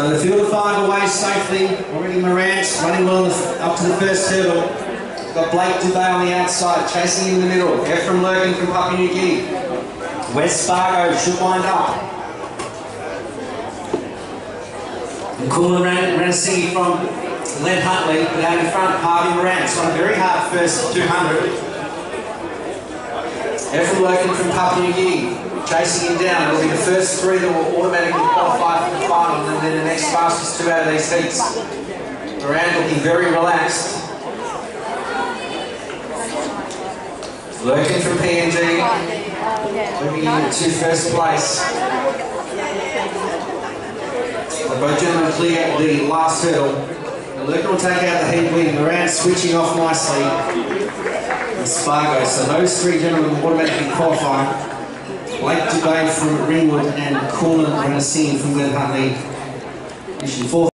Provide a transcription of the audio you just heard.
So the field of five away safely. Already Murrant running well up to the first hurdle. Got Blake Dobay on the outside, chasing in the middle. Ephraim Lerkin from Papua New Guinea. West Spargo should wind up. And Kula Ranasinghe from Glen Huntly, but out in front, Harvey Murrant. It's run a very hard first 200. Ephraim Lerkin from Papua New Guinea chasing him down. It'll be the first three that will automatically qualify out of these heats. Murrant looking very relaxed. Lerkin from PNG, moving into first place. The gentlemen clear the last hurdle. And will take out the heat win. Murrant switching off nicely. And Spargo. So those three gentlemen will automatically qualify. Blake Dobay from Ringwood and Corlin Ranasinghe from Glen Huntly. 一起做